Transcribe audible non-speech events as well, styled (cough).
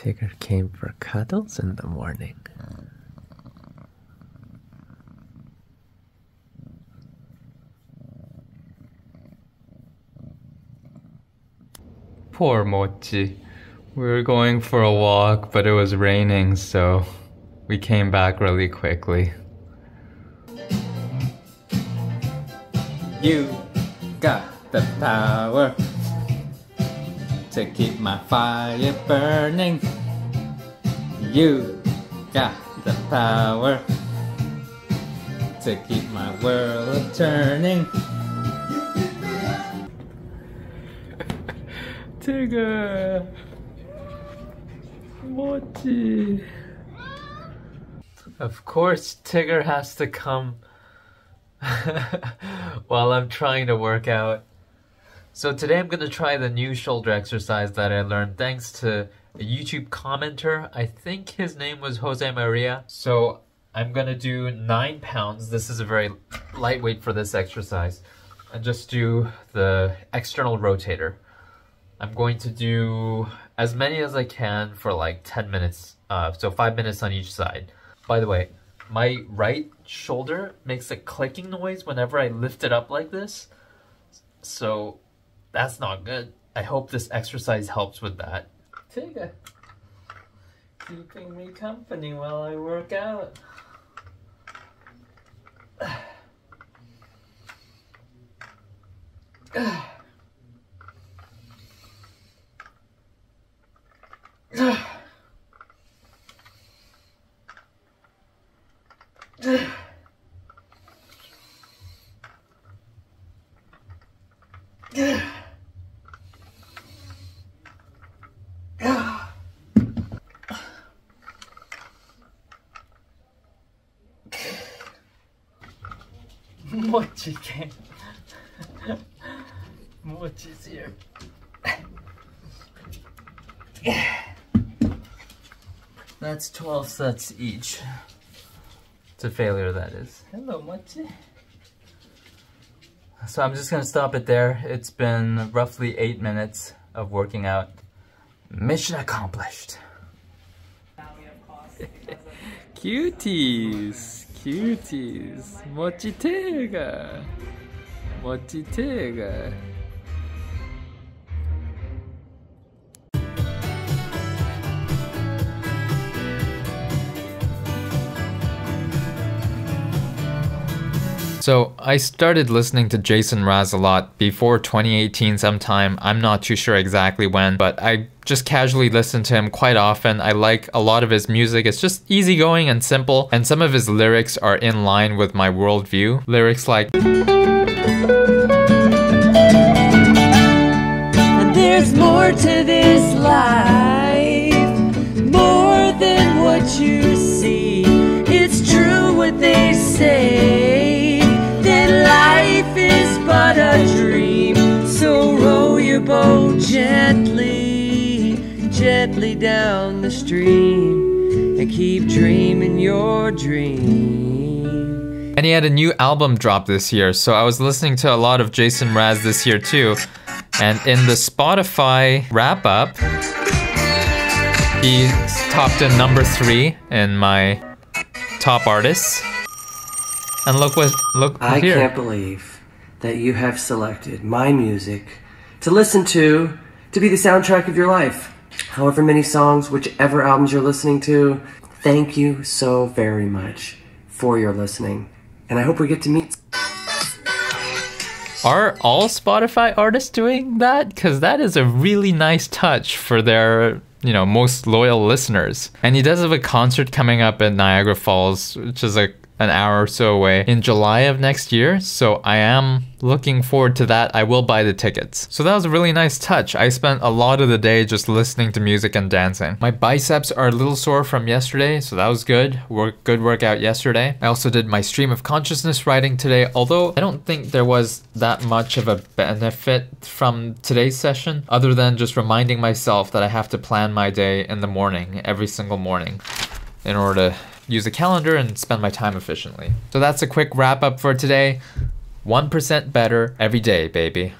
Tigger came for cuddles in the morning. Poor Mochi. We were going for a walk, but it was raining, so we came back really quickly. You got the power to keep my fire burning. You got the power to keep my world turning. Tigger! Mochi! Of course, Tigger has to come (laughs) while I'm trying to work out. So today I'm going to try the new shoulder exercise that I learned thanks to a YouTube commenter. I think his name was Jose Maria. So I'm going to do 9 pounds. This is a very lightweight for this exercise. And just do the external rotator. I'm going to do as many as I can for like 10 minutes, uh, so 5 minutes on each side. By the way, my right shoulder makes a clicking noise whenever I lift it up like this, so that's not good. I hope this exercise helps with that. Tigger, keeping me company while I work out. (sighs) (sighs) Mochi came. Mochi's here. That's 12 sets each. It's a failure, that is. Hello, Mochi. So I'm just gonna stop it there. It's been roughly eight minutes of working out. Mission accomplished. (laughs) cuties, cuties. Mochi Tigger. So I started listening to Jason Mraz a lot before 2018 sometime. I'm not too sure exactly when, but I just casually listen to him quite often. I like a lot of his music. It's just easygoing and simple, and some of his lyrics are in line with my worldview. Lyrics like There's more to this life, more than what you your boat gently, gently down the stream, and keep dreaming your dream. And he had a new album drop this year, so I was listening to a lot of Jason Mraz this year too. And in the Spotify wrap up, he topped in number three in my top artists. And look what look I here. can't believe that you have selected my music to listen to to be the soundtrack of your life. However many songs, whichever albums you're listening to, thank you so very much for your listening. And I hope we get to meet Are all Spotify artists doing that? Because that is a really nice touch for their, you know, most loyal listeners. And he does have a concert coming up at Niagara Falls, which is like an hour or so away in July of next year. So I am looking forward to that. I will buy the tickets. So that was a really nice touch. I spent a lot of the day just listening to music and dancing. My biceps are a little sore from yesterday, so that was good. Work good workout yesterday. I also did my stream of consciousness writing today, although I don't think there was that much of a benefit from today's session other than just reminding myself that I have to plan my day in the morning every single morning in order to use a calendar and spend my time efficiently. So that's a quick wrap up for today. 1% better every day, baby.